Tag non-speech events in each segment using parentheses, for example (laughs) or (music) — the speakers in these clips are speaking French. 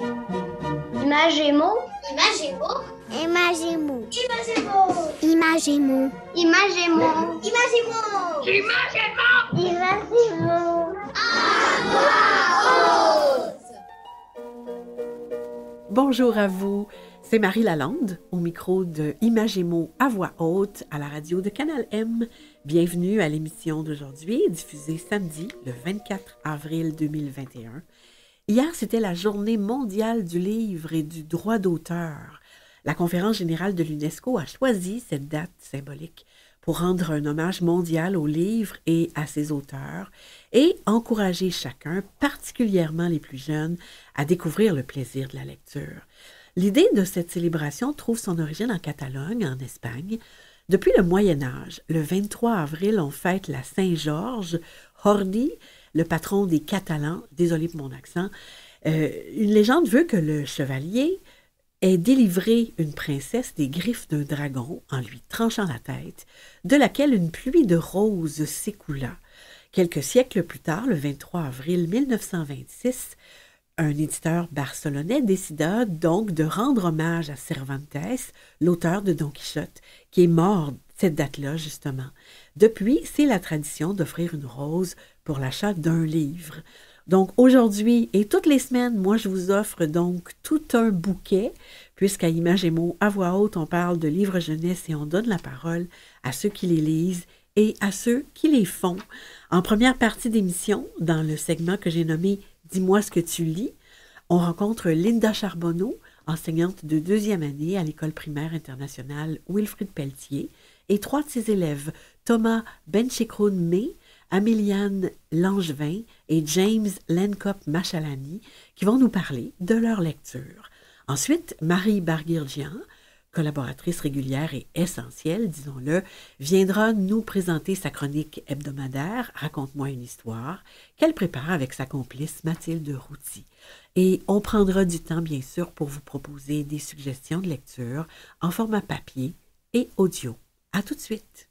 Imagémo. Imagémo. Imagémo. Imagémo. Imagémo. Imagémo. Imagémo. Imagémo. Bonjour à vous, c'est Marie Lalande au micro de Imagémo à voix haute à la radio de Canal M. Bienvenue à l'émission d'aujourd'hui, diffusée samedi le 24 avril 2021. Hier, c'était la journée mondiale du livre et du droit d'auteur. La conférence générale de l'UNESCO a choisi cette date symbolique pour rendre un hommage mondial aux livres et à ses auteurs et encourager chacun, particulièrement les plus jeunes, à découvrir le plaisir de la lecture. L'idée de cette célébration trouve son origine en Catalogne, en Espagne. Depuis le Moyen Âge, le 23 avril, on fête la Saint-Georges, Hordi, le patron des Catalans, désolé pour mon accent. Euh, une légende veut que le chevalier ait délivré une princesse des griffes d'un dragon en lui tranchant la tête, de laquelle une pluie de roses s'écoula. Quelques siècles plus tard, le 23 avril 1926, un éditeur barcelonais décida donc de rendre hommage à Cervantes, l'auteur de Don Quichotte, qui est mort cette date-là, justement. Depuis, c'est la tradition d'offrir une rose pour l'achat d'un livre. Donc aujourd'hui et toutes les semaines, moi je vous offre donc tout un bouquet, puisqu'à Image et mots à voix haute, on parle de livres jeunesse et on donne la parole à ceux qui les lisent et à ceux qui les font. En première partie d'émission, dans le segment que j'ai nommé Dis-moi ce que tu lis, on rencontre Linda Charbonneau, enseignante de deuxième année à l'école primaire internationale Wilfrid Pelletier, et trois de ses élèves, Thomas Benchikroun May, Améliane Langevin et James Lenkop Machalani, qui vont nous parler de leur lecture. Ensuite, Marie Barguirgian, collaboratrice régulière et essentielle, disons-le, viendra nous présenter sa chronique hebdomadaire Raconte-moi une histoire qu'elle prépare avec sa complice Mathilde Routy. Et on prendra du temps, bien sûr, pour vous proposer des suggestions de lecture en format papier et audio. À tout de suite.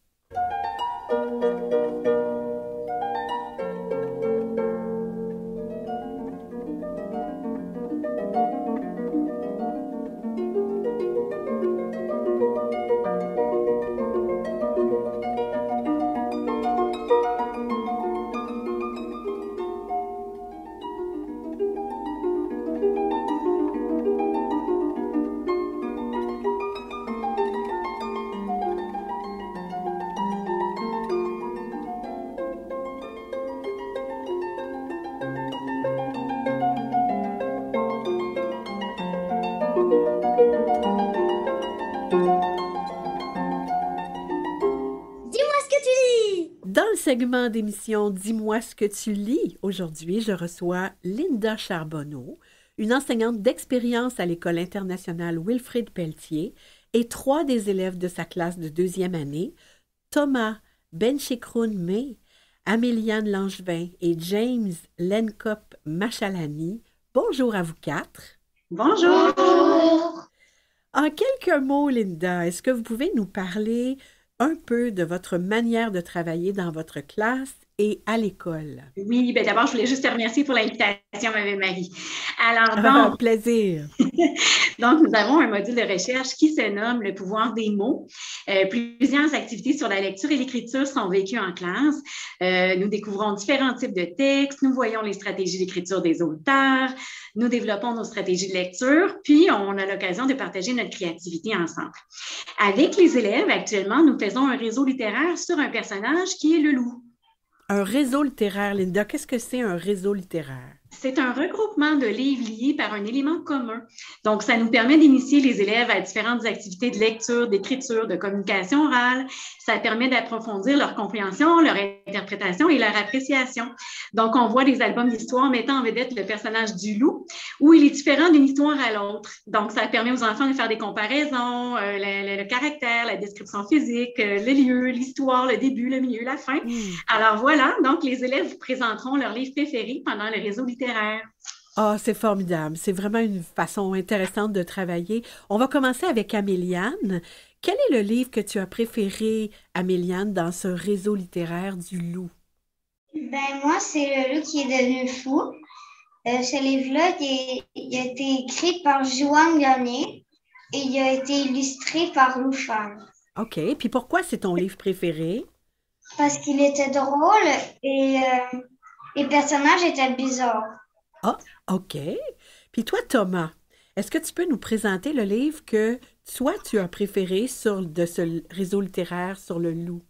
Segment d'émission Dis-moi ce que tu lis, aujourd'hui, je reçois Linda Charbonneau, une enseignante d'expérience à l'École internationale Wilfrid Pelletier, et trois des élèves de sa classe de deuxième année, Thomas Benchikroun May, Améliane Langevin et James Lenkop Machalani. Bonjour à vous quatre. Bonjour. En quelques mots, Linda, est-ce que vous pouvez nous parler un peu de votre manière de travailler dans votre classe et à l'école? Oui, ben d'abord, je voulais juste te remercier pour l'invitation, ma belle Marie. Alors, Ah, donc, plaisir. (laughs) donc, nous avons un module de recherche qui se nomme Le pouvoir des mots. Euh, plusieurs activités sur la lecture et l'écriture sont vécues en classe. Euh, nous découvrons différents types de textes, nous voyons les stratégies d'écriture des auteurs, nous développons nos stratégies de lecture, puis on a l'occasion de partager notre créativité ensemble. Avec les élèves, actuellement, nous faisons un réseau littéraire sur un personnage qui est le loup. Un réseau littéraire, Linda? Qu'est-ce que c'est un réseau littéraire? C'est un regroupement de livres liés par un élément commun. Donc, ça nous permet d'initier les élèves à différentes activités de lecture, d'écriture, de communication orale. Ça permet d'approfondir leur compréhension, leur interprétation et leur appréciation. Donc, on voit des albums d'histoire mettant en vedette le personnage du loup, où il est différent d'une histoire à l'autre. Donc, ça permet aux enfants de faire des comparaisons, euh, le, le- le caractère, la description physique, euh, le lieu, l'histoire, le début, le milieu, la fin. Hmm. Alors voilà, donc les élèves vous présenteront leurs livres préférés pendant le réseau littéraire. Ah, c'est formidable. C'est vraiment une façon intéressante de travailler. On va commencer avec Améliane. Quel est le livre que tu as préféré, Améliane, dans ce réseau littéraire du loup? Ben moi, c'est le loup qui est devenu fou. Euh, ce livre-là, il, il a été écrit par Joan Garnier et il a été illustré par Lou Fan. OK. Puis pourquoi c'est ton livre préféré? Parce qu'il était drôle et euh, les personnages étaient bizarres. OK. Puis toi, Thomas, est-ce que tu peux nous présenter le livre que toi, tu as préféré sur, de ce réseau littéraire sur le loup?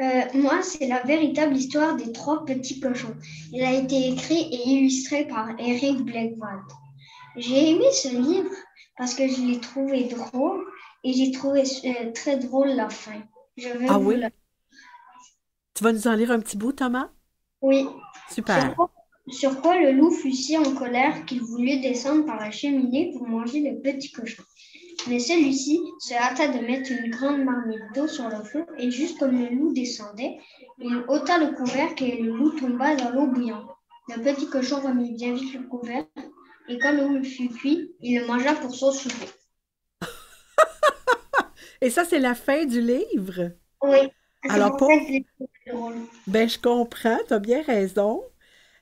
Euh, moi, c'est la véritable histoire des trois petits cochons. Il a été écrit et illustré par Eric Blackwald. J'ai aimé ce livre parce que je l'ai trouvé drôle et j'ai trouvé euh, très drôle la fin. Je vais Ah vous oui? la- Tu vas nous en lire un petit bout, Thomas? Oui. Super. Sur quoi, sur quoi le loup fut si en colère qu'il voulut descendre par la cheminée pour manger le petit cochon? Mais celui-ci se hâta de mettre une grande marmite d'eau sur le feu et juste comme le loup descendait, il ôta le couvercle et le loup tomba dans l'eau bouillante. Le petit cochon remit bien vite le couvercle et quand le loup fut cuit, il le mangea pour son souper. (laughs) Et ça, c'est la fin du livre? Oui. Alors, pour. Ben, je comprends, tu as bien raison.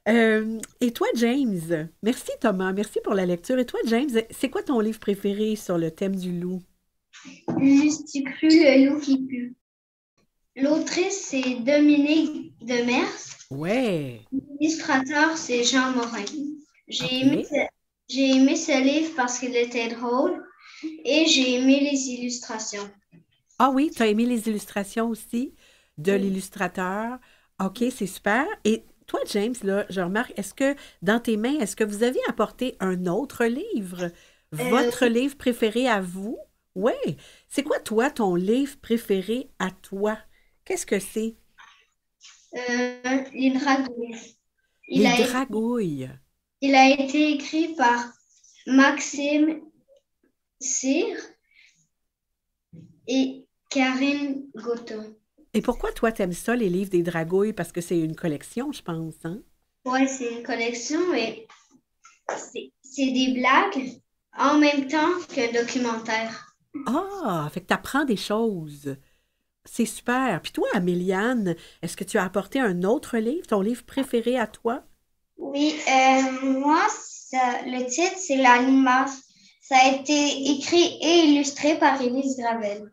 Euh, et toi, James? Merci, Thomas. Merci pour la lecture. Et toi, James, c'est quoi ton livre préféré sur le thème du loup? Lusticu, le loup qui pue. L'autrice, c'est Dominique Demers. Ouais. L'illustrateur, c'est Jean Morin. J'ai Ok. aimé, ce- j'ai aimé ce livre parce qu'il était drôle et j'ai aimé les illustrations. Ah oui, tu as aimé les illustrations aussi de l'illustrateur. OK, c'est super. Et toi, James, là, je remarque, est-ce que dans tes mains, est-ce que vous avez apporté un autre livre? Votre livre préféré à vous? Oui. C'est quoi, toi, ton livre préféré à toi? Qu'est-ce que c'est? Euh, les dragouilles. Il Les a, dragouilles. il a été écrit par Maxime Cyr et Karine Goto. Et pourquoi toi, t'aimes ça, les livres des dragouilles? Parce que c'est une collection, je pense, hein? Ouais, c'est une collection et c'est c'est des blagues en même temps qu'un documentaire. Ah, fait que t'apprends des choses. C'est super. Puis toi, Améliane, est-ce que tu as apporté un autre livre, ton livre préféré à toi? Oui, euh, moi, ça- le titre, c'est L'Animas. Ça a été écrit et illustré par Élise Gravel.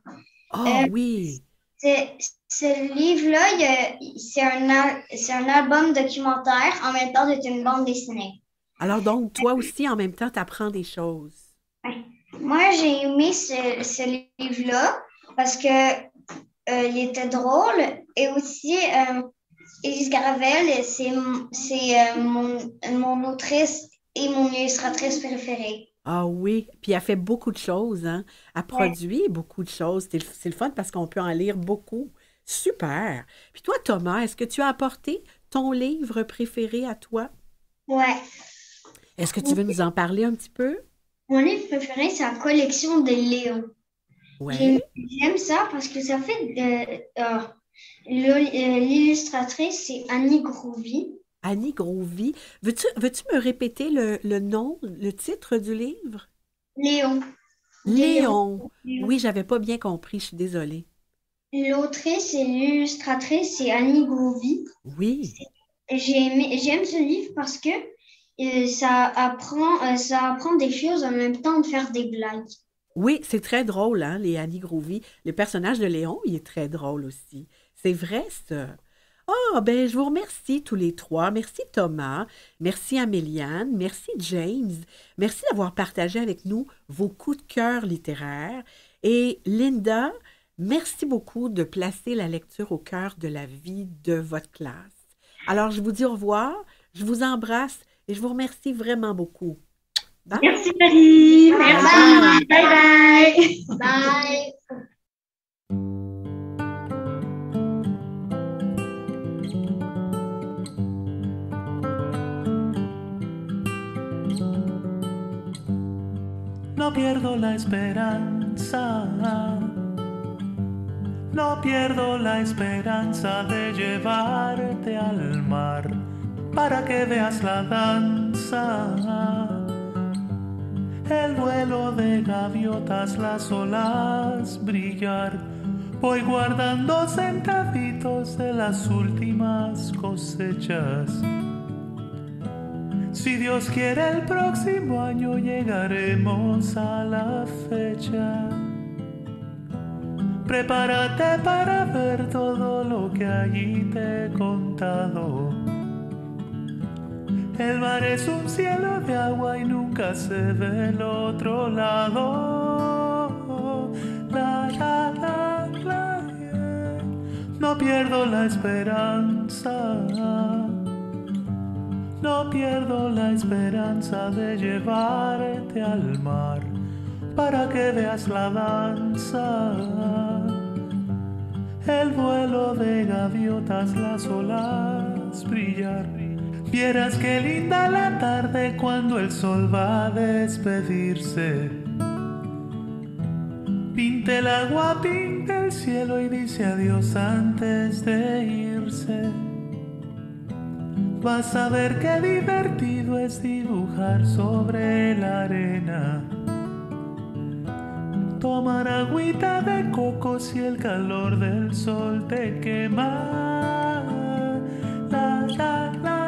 Ah Euh, oui. Ce livre-là, c'est un, un album documentaire, en même temps, c'est une bande dessinée. Alors donc, toi aussi, en même temps, t'apprends des choses. Moi, j'ai aimé ce, ce livre-là parce que euh, il était drôle et aussi euh, Élise Gravel, c'est euh, mon, mon autrice et mon illustratrice préférée. Ah oui, puis elle fait beaucoup de choses, hein? Elle produit beaucoup de choses. C'est le fun parce qu'on peut en lire beaucoup. Super. Puis toi, Thomas, est-ce que tu as apporté ton livre préféré à toi? Ouais. Est-ce que tu veux nous en parler un petit peu? Mon livre préféré, c'est la collection des Léons. Ouais. J'aime ça parce que ça fait euh, le- euh, l'illustratrice, c'est Annie Groovy. Annie Grovy. Veux-tu veux-tu me répéter le, le nom, le titre du livre? Léon. Léon. Léon. Oui, j'avais pas bien compris, je suis désolée. L'autrice et l'illustratrice, c'est Annie Groovy. Oui. J'aime ce livre parce que euh, ça apprend, euh, ça apprend des choses en même temps de faire des blagues. Oui, c'est très drôle, hein, les Annie Grovy. Le personnage de Léon, il est très drôle aussi. C'est vrai, ça. Ah, ben, je vous remercie tous les trois. Merci Thomas, merci Améliane, merci James. Merci d'avoir partagé avec nous vos coups de cœur littéraires. Et Linda, merci beaucoup de placer la lecture au cœur de la vie de votre classe. Alors, je vous dis au revoir, je vous embrasse et je vous remercie vraiment beaucoup. Bye. Merci Marie. Merci. Bye bye. Bye! No pierdo la esperanza. No pierdo la esperanza de llevarte al mar para que veas la danza. El vuelo de gaviotas, las olas brillar. Voy guardando centavitos de las últimas cosechas. Si Dios quiere el próximo año llegaremos a la fecha. Prepárate para ver todo lo que allí te he contado. El mar es un cielo de agua y nunca se ve el otro lado. La, la, la. No pierdo la esperanza. No pierdo la esperanza de llevarte al mar para que veas la danza. El vuelo de gaviotas, las olas brillar. Vieras qué linda la tarde cuando el sol va a despedirse. Pinta el agua, pinta el cielo y dice adiós antes de irse. Vas a ver qué divertido es dibujar sobre la arena. Tomar agüita de coco si el calor del sol te quema. La, la, la,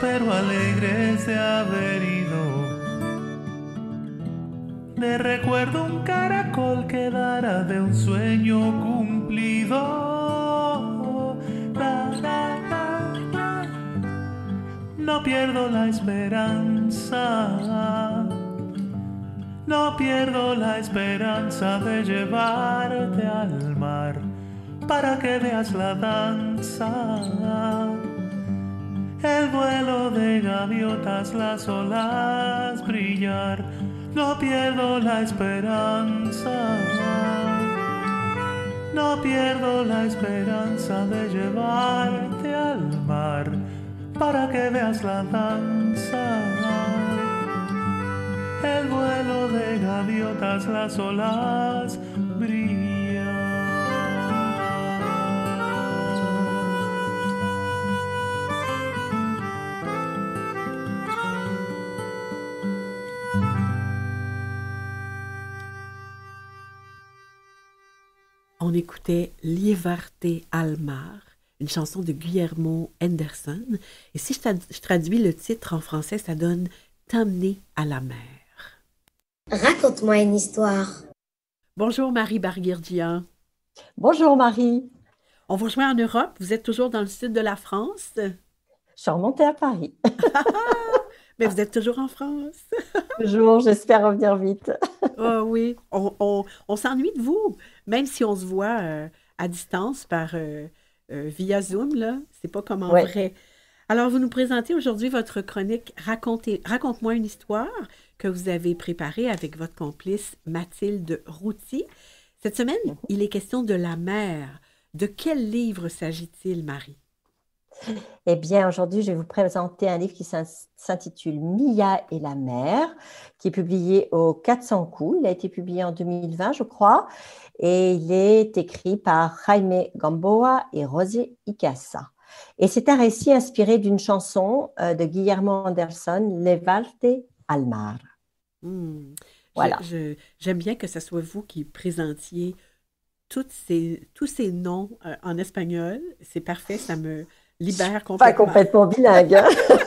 pero alegres de haber ido. De recuerdo un caracol que dará de un sueño cumplido. No pierdo la esperanza. No pierdo la esperanza de llevarte al mar para que veas la danza. El vuelo de gaviotas, las olas brillar. No pierdo la esperanza. No pierdo la esperanza de llevarte al mar para que veas la danza. El vuelo de gaviotas, las olas brillan. On écoutait Lievarte al mar, une chanson de Guillermo Henderson. Et si je, trad- je traduis le titre en français, ça donne T'amener à la mer. Raconte-moi une histoire. Bonjour Marie Barguirdian. Bonjour Marie, On vous rejoint en Europe. Vous êtes toujours dans le sud de la France, je suis remontée à Paris. (laughs) mais vous êtes toujours en France? Toujours, j'espère revenir vite. Ah oui, on, on- on s'ennuie de vous, même si on se voit euh, à distance par euh, euh, via Zoom, là. C'est pas comme en Ouais. vrai. Alors, vous nous présentez aujourd'hui votre chronique Racontez, Raconte-moi une histoire que vous avez préparée avec votre complice Mathilde Routy. Cette semaine, il est question de la mer. De quel livre s'agit-il, Marie? Eh bien, aujourd'hui, je vais vous présenter un livre qui s'in- s'intitule Mia et la mer, qui est publié au 400 coups. Il a été publié en 2020, je crois, et il est écrit par Jaime Gamboa et Rosé Icasa. Et c'est un récit inspiré d'une chanson euh, de Guillermo Anderson, Levarte al mar. Hmm. Voilà. J'aime bien que ce soit vous qui présentiez toutes ces, tous ces noms euh, en espagnol. C'est parfait, ça me libère Pas complètement. complètement bilingue. hein. (laughs)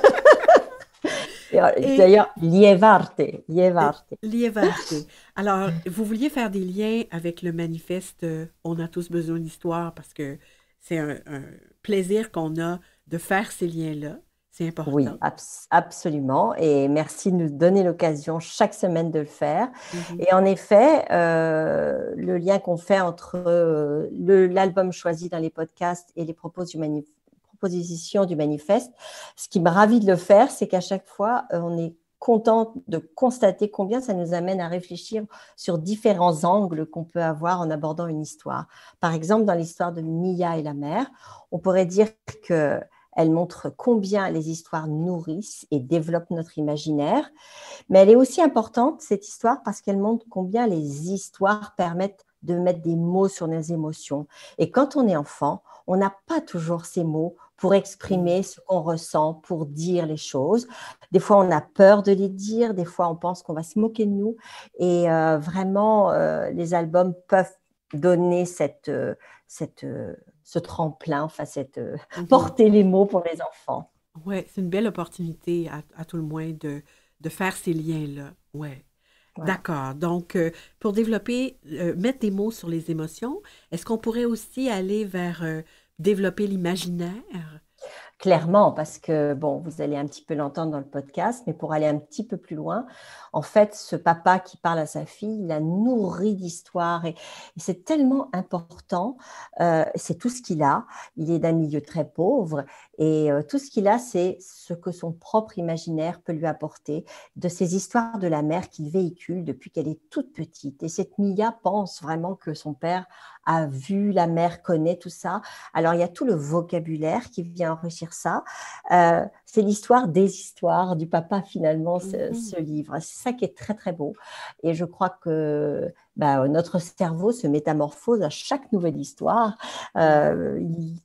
Euh, D'ailleurs, Lievarte, Lievarte. Lievarte. Alors, vous vouliez faire des liens avec le manifeste euh, On a tous besoin d'histoire parce que c'est un, un plaisir qu'on a de faire ces liens-là. C'est important. Oui, abs- absolument. Et merci de nous donner l'occasion chaque semaine de le faire. Mhm. Et en effet, euh, le lien qu'on fait entre euh, l'album choisi dans les podcasts et les propos du mani- du manifeste, ce qui me ravit de le faire, c'est qu'à chaque fois, euh, on est content de constater combien ça nous amène à réfléchir sur différents angles qu'on peut avoir en abordant une histoire. Par exemple, dans l'histoire de Mia et la mer, on pourrait dire que elle montre combien les histoires nourrissent et développent notre imaginaire, mais elle est aussi importante, cette histoire, parce qu'elle montre combien les histoires permettent de mettre des mots sur nos émotions. Et quand on est enfant, on n'a pas toujours ces mots pour exprimer ce qu'on ressent, pour dire les choses. Des fois, on a peur de les dire, des fois, on pense qu'on va se moquer de nous. Et euh, vraiment, euh, les albums peuvent donner cette, euh, cette, ce tremplin, enfin, cette, Mhm. porter les mots pour les enfants. Ouais, c'est une belle opportunité à, à tout le moins de, de faire ces liens-là. Ouais. D'accord. Donc, euh, pour développer, euh, mettre des mots sur les émotions, est-ce qu'on pourrait aussi aller vers euh, développer l'imaginaire? Clairement, parce que, bon, vous allez un petit peu l'entendre dans le podcast, mais pour aller un petit peu plus loin, en fait, ce papa qui parle à sa fille, il a nourri d'histoires et, et c'est tellement important. Euh, c'est tout ce qu'il a. Il est d'un milieu très pauvre et euh, tout ce qu'il a, c'est ce que son propre imaginaire peut lui apporter de ces histoires de la mère qu'il véhicule depuis qu'elle est toute petite. Et cette Mia pense vraiment que son père a vu, la mère connaît tout ça. Alors, il y a tout le vocabulaire qui vient enrichir ça. Euh, c'est l'histoire des histoires du papa, finalement, ce, Mhm. ce livre. C'est ça qui est très, très beau. Et je crois que bah, notre cerveau se métamorphose à chaque nouvelle histoire. Euh, il-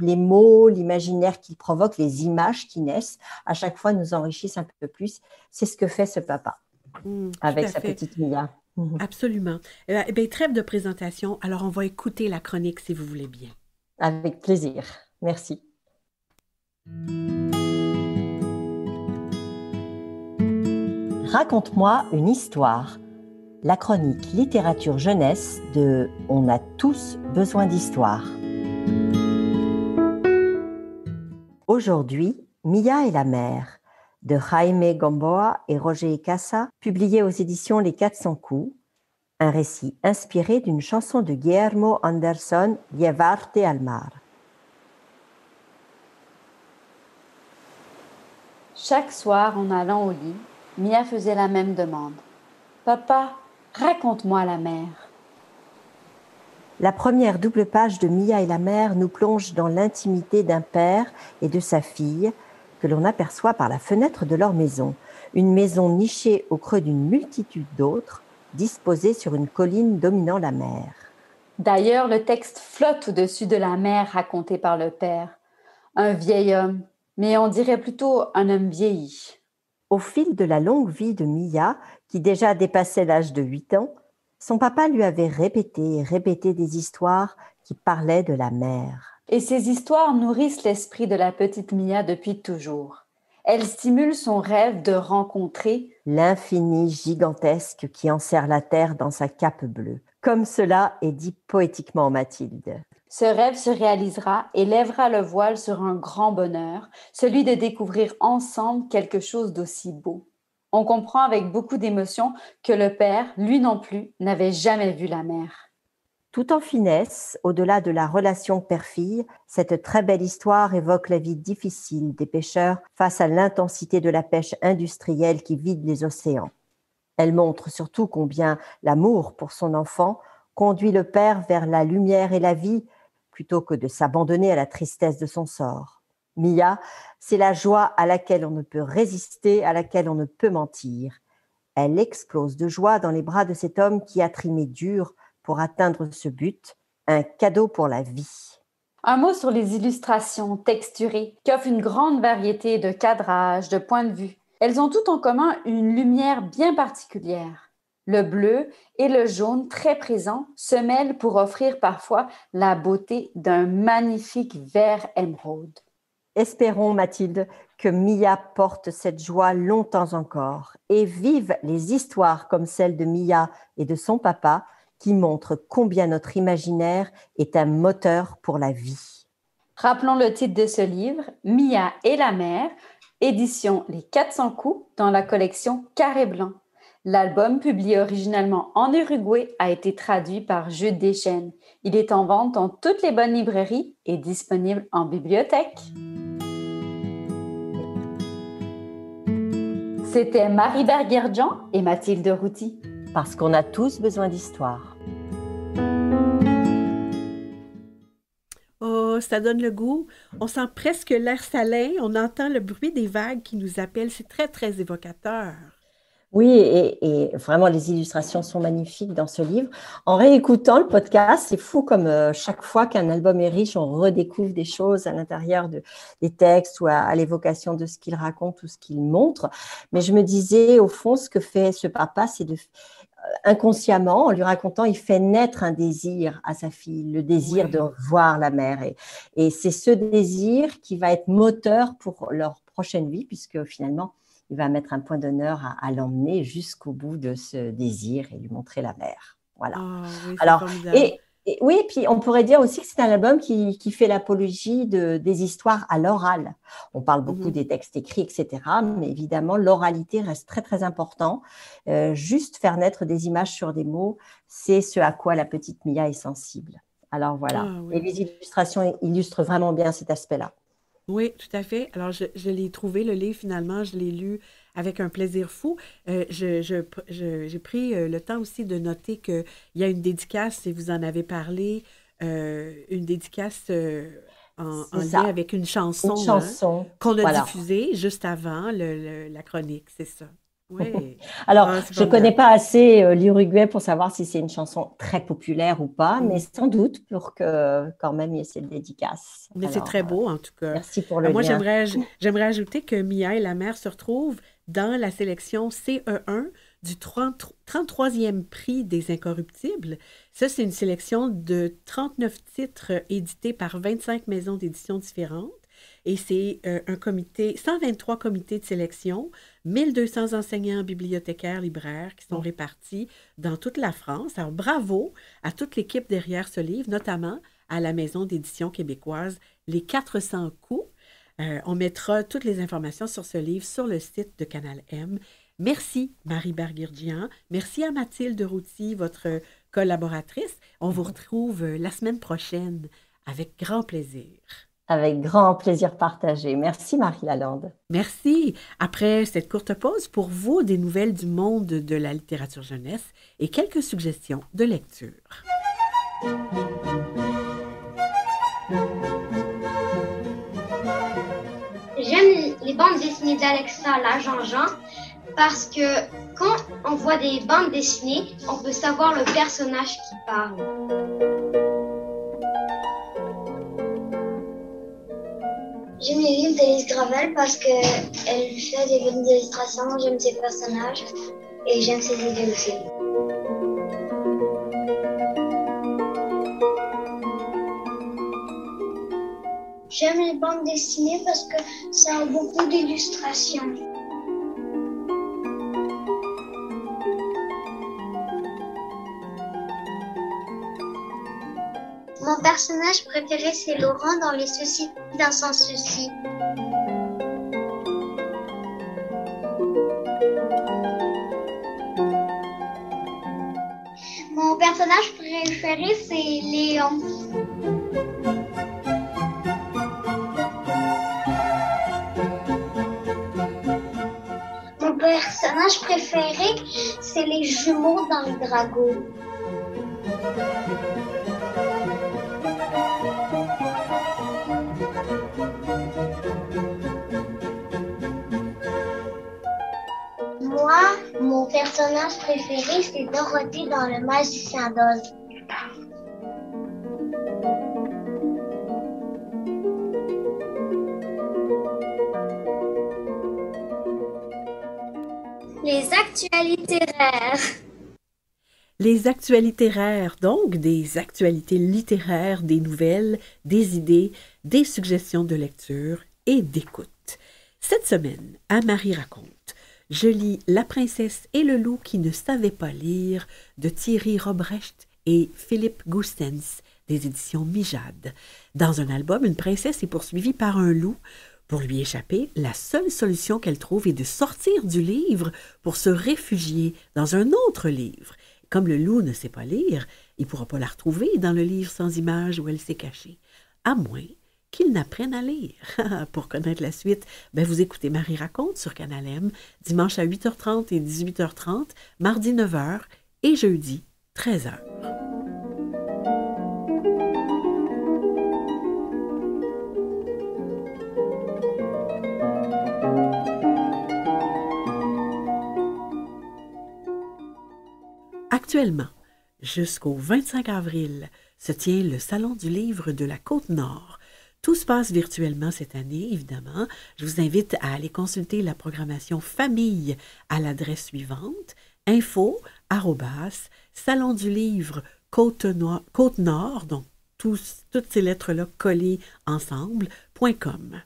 les mots, l'imaginaire qu'il provoque, les images qui naissent, à chaque fois nous enrichissent un peu plus. C'est ce que fait ce papa tout avec sa fait. petite Mia. Mhm. Absolument. Eh bien, eh bien, trêve de présentation. Alors, on va écouter la chronique si vous voulez bien. Avec plaisir. Merci. Raconte-moi une histoire. La chronique littérature jeunesse de On a tous besoin d'histoire. Aujourd'hui, Mia et la mer de Jaime Gamboa et Roger Casa, publié aux éditions Les 400 coups, un récit inspiré d'une chanson de Guillermo Anderson, Llevarte al mar. Chaque soir, en allant au lit, Mia faisait la même demande. Papa, raconte-moi la mer. La première double page de Mia et la mer nous plonge dans l'intimité d'un père et de sa fille que l'on aperçoit par la fenêtre de leur maison. Une maison nichée au creux d'une multitude d'autres, disposée sur une colline dominant la mer. D'ailleurs, le texte flotte au-dessus de la mer racontée par le père. Un vieil homme, mais on dirait plutôt un homme vieilli. Au fil de la longue vie de Mia, qui déjà dépassait l'âge de 8 ans, son papa lui avait répété et répété des histoires qui parlaient de la mer. Et ces histoires nourrissent l'esprit de la petite Mia depuis toujours. Elles stimulent son rêve de rencontrer L'infini gigantesque qui enserre la terre dans sa cape bleue. Comme cela est dit poétiquement Mathilde. Ce rêve se réalisera et lèvera le voile sur un grand bonheur, celui de découvrir ensemble quelque chose d'aussi beau. On comprend avec beaucoup d'émotion que le père, lui non plus, n'avait jamais vu la mer. Tout en finesse, au-delà de la relation père-fille, cette très belle histoire évoque la vie difficile des pêcheurs face à l'intensité de la pêche industrielle qui vide les océans. Elle montre surtout combien l'amour pour son enfant conduit le père vers la lumière et la vie plutôt que de s'abandonner à la tristesse de son sort. Mia, c'est la joie à laquelle on ne peut résister, à laquelle on ne peut mentir. Elle explose de joie dans les bras de cet homme qui a trimé dur pour atteindre ce but, un cadeau pour la vie. Un mot sur les illustrations texturées qui offrent une grande variété de cadrages, de points de vue. Elles ont toutes en commun une lumière bien particulière. Le bleu et le jaune très présents se mêlent pour offrir parfois la beauté d'un magnifique vert émeraude. Espérons, Mathilde, que Mia porte cette joie longtemps encore et vive les histoires comme celle de Mia et de son papa qui montrent combien notre imaginaire est un moteur pour la vie. Rappelons le titre de ce livre, Mia et la mer, édition Les 400 coups dans la collection Carré Blanc. L'album, publié originalement en Uruguay, a été traduit par Jude Deschênes. Il est en vente dans toutes les bonnes librairies et disponible en bibliothèque. C'était Marie Berguerjean et Mathilde Routy. Parce qu'on a tous besoin d'histoire. Oh, ça donne le goût. On sent presque l'air salin. On entend le bruit des vagues qui nous appellent. C'est très, très évocateur. Oui, et, vraiment, les illustrations sont magnifiques dans ce livre. En réécoutant le podcast, c'est fou comme euh, chaque fois qu'un album est riche, on redécouvre des choses à l'intérieur de, des textes ou à, l'évocation de ce qu'il raconte ou ce qu'il montre. Mais je me disais, au fond, ce que fait ce papa, c'est de euh, inconsciemment, en lui racontant, il fait naître un désir à sa fille, le désir de voir la mère. Et, et c'est ce désir qui va être moteur pour leur prochaine vie, puisque finalement, il va mettre un point d'honneur à, l'emmener jusqu'au bout de ce désir et lui montrer la mer. Voilà. Ah Alors, et, oui, puis on pourrait dire aussi que c'est un album qui, fait l'apologie de, des histoires à l'oral. On parle beaucoup mhm. des textes écrits, etc. Mais évidemment, l'oralité reste très, très important. Euh, juste faire naître des images sur des mots, c'est ce à quoi la petite Mia est sensible. Alors voilà. Ah Et les illustrations illustrent vraiment bien cet aspect-là. Oui, tout à fait. Alors, je, l'ai trouvé, le livre, finalement, je l'ai lu avec un plaisir fou. Euh, j'ai pris euh, le temps aussi de noter qu'il y a une dédicace, et vous en avez parlé, euh, une dédicace en, lien avec une chanson, hein, qu'on a diffusée juste avant la chronique, c'est ça. (laughs) Alors, ah, je ne connais pas assez euh, l'Uruguay pour savoir si c'est une chanson très populaire ou pas, mais mm. sans doute pour que quand même il y ait cette dédicace. Mais c'est très beau en tout cas. Merci pour le Moi, (laughs) j'aimerais ajouter que Mia et la mère se retrouvent dans la sélection CE1 du 33e prix des Incorruptibles. Ça, c'est une sélection de 39 titres édités par 25 maisons d'édition différentes. Et c'est euh, un comité, 123 comités de sélection, 1200 enseignants, bibliothécaires, libraires qui sont répartis dans toute la France. Alors, bravo à toute l'équipe derrière ce livre, notamment à la maison d'édition québécoise Les 400 coups. Euh, on mettra toutes les informations sur ce livre sur le site de Canal M. Merci, Marie Bergirdian. Merci à Mathilde Routy, votre collaboratrice. On vous retrouve la semaine prochaine avec grand plaisir. Avec grand plaisir partagé. Merci Marie Lalande. Merci. Après cette courte pause, pour vous, des nouvelles du monde de la littérature jeunesse et quelques suggestions de lecture. J'aime les bandes dessinées d'Alexa Jean parce que quand on voit des bandes dessinées, on peut savoir le personnage qui parle. J'aime les livres d'Alice Gravel parce qu'elle fait des bonnes illustrations, j'aime ses personnages et j'aime ses idées aussi. J'aime les bandes dessinées parce que ça a beaucoup d'illustrations. Personnage préféré, c'est Laurent dans Les Soucis d'un sans souci. Mon personnage préféré, c'est Léon. Mon personnage préféré, c'est les jumeaux dans le dragon. Mon personnage préféré, c'est Dorothy dans Le Magicien d'Oz. Les actualités rares. Les actualités rares, donc des actualités littéraires, des nouvelles, des idées, des suggestions de lecture et d'écoute. Cette semaine, à Marie raconte je lis La princesse et le loup qui ne savait pas lire de Thierry Robrecht et Philippe Goustens des éditions Mijade. Dans un album, une princesse est poursuivie par un loup. Pour lui échapper, la seule solution qu'elle trouve est de sortir du livre pour se réfugier dans un autre livre. Comme le loup ne sait pas lire, il ne pourra pas la retrouver dans le livre sans image où elle s'est cachée, à moins qu'ils n'apprennent à lire. (laughs) Pour connaître la suite, ben vous écoutez Marie raconte sur Canal M, dimanche à 8h30 et 18h30, mardi 9h et jeudi 13h. Actuellement, jusqu'au 25 avril, se tient le Salon du livre de la Côte-Nord. Tout se passe virtuellement cette année, évidemment. Je vous invite à aller consulter la programmation famille à l'adresse suivante info salon du livre Côte-Nord, donc toutes ces lettres-là collées ensemble, .com.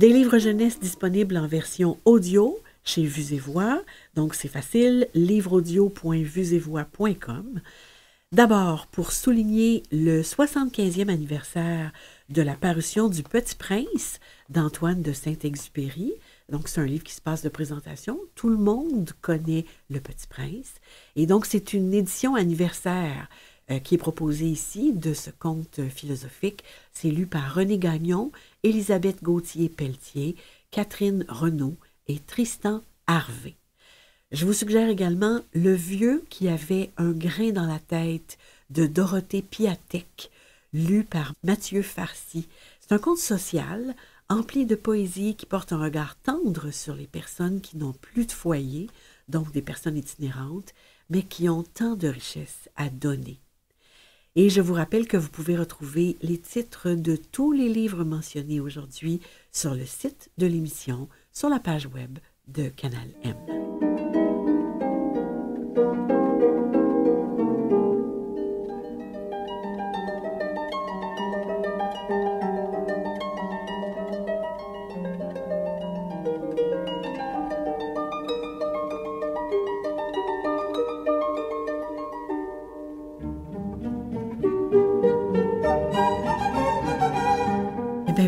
Des livres jeunesse disponibles en version audio chez Vues et Voix. Donc, c'est facile, livreaudio.vuesetvoix.com. D'abord, pour souligner le 75e anniversaire de la parution du Petit Prince d'Antoine de Saint-Exupéry. Donc, c'est un livre qui se passe de présentation. Tout le monde connaît Le Petit Prince. Et donc, c'est une édition anniversaire qui est proposé ici de ce conte philosophique. C'est lu par René Gagnon, Élisabeth Gauthier-Pelletier, Catherine Renaud et Tristan Harvey. Je vous suggère également Le vieux qui avait un grain dans la tête de Dorothée Piatek, lu par Mathieu Farcy. C'est un conte social empli de poésie qui porte un regard tendre sur les personnes qui n'ont plus de foyer, donc des personnes itinérantes, mais qui ont tant de richesses à donner. Et je vous rappelle que vous pouvez retrouver les titres de tous les livres mentionnés aujourd'hui sur le site de l'émission, sur la page web de Canal M.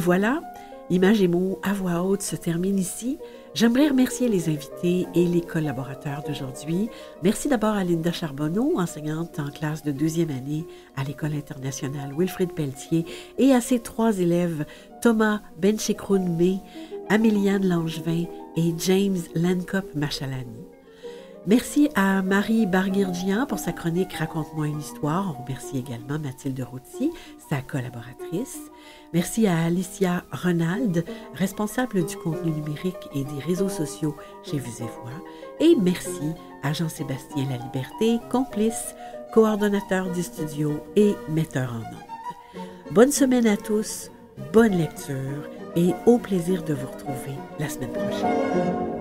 voilà, Images et mots à voix haute se termine ici. J'aimerais remercier les invités et les collaborateurs d'aujourd'hui. Merci d'abord à Linda Charbonneau, enseignante en classe de deuxième année à l'École internationale Wilfrid Pelletier, et à ses trois élèves, Thomas Benchekroun-May, Améliane Langevin et James Lancop Machalani. Merci à Marie Barguirgian pour sa chronique Raconte-moi une histoire. On remercie également Mathilde Routy, sa collaboratrice. Merci à Alicia Ronald, responsable du contenu numérique et des réseaux sociaux chez Vues et Voix. Et merci à Jean-Sébastien Laliberté, complice, coordonnateur du studio et metteur en ondes. Bonne semaine à tous, bonne lecture et au plaisir de vous retrouver la semaine prochaine.